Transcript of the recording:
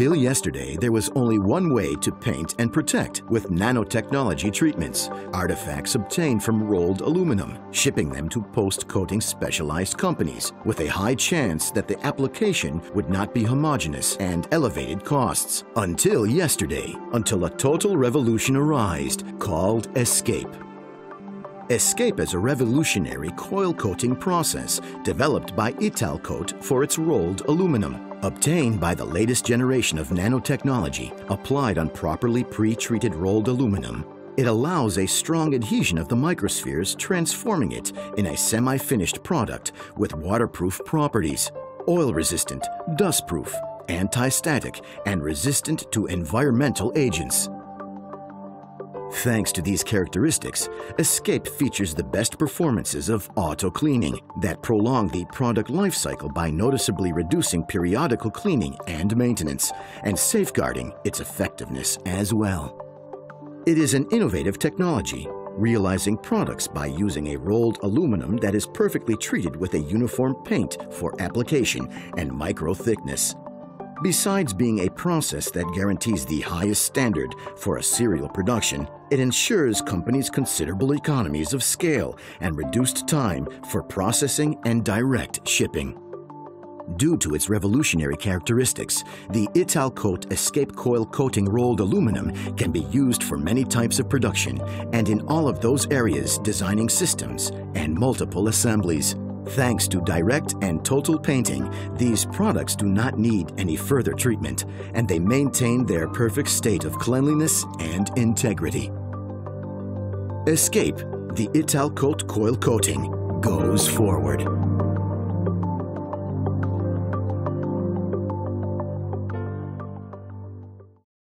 Until yesterday, there was only one way to paint and protect with nanotechnology treatments, artifacts obtained from rolled aluminum, shipping them to post-coating specialized companies with a high chance that the application would not be homogeneous and elevated costs. Until yesterday, until a total revolution arised called Escape. Escape is a revolutionary coil coating process developed by Italcoat for its rolled aluminum. Obtained by the latest generation of nanotechnology applied on properly pre-treated rolled aluminum, it allows a strong adhesion of the microspheres transforming it in a semi-finished product with waterproof properties, oil-resistant, dust-proof, anti-static, and resistant to environmental agents. Thanks to these characteristics, Escape features the best performances of auto-cleaning that prolong the product life cycle by noticeably reducing periodical cleaning and maintenance and safeguarding its effectiveness as well. It is an innovative technology, realizing products by using a rolled aluminum that is perfectly treated with a uniform paint for application and micro thickness. Besides being a process that guarantees the highest standard for a serial production, it ensures companies considerable economies of scale and reduced time for processing and direct shipping. Due to its revolutionary characteristics, the Italcoat Escape Coil Coating Rolled Aluminum can be used for many types of production and in all of those areas designing systems and multiple assemblies. Thanks to direct and total painting, these products do not need any further treatment, and they maintain their perfect state of cleanliness and integrity. Escape, the Italcoat coil coating, goes forward.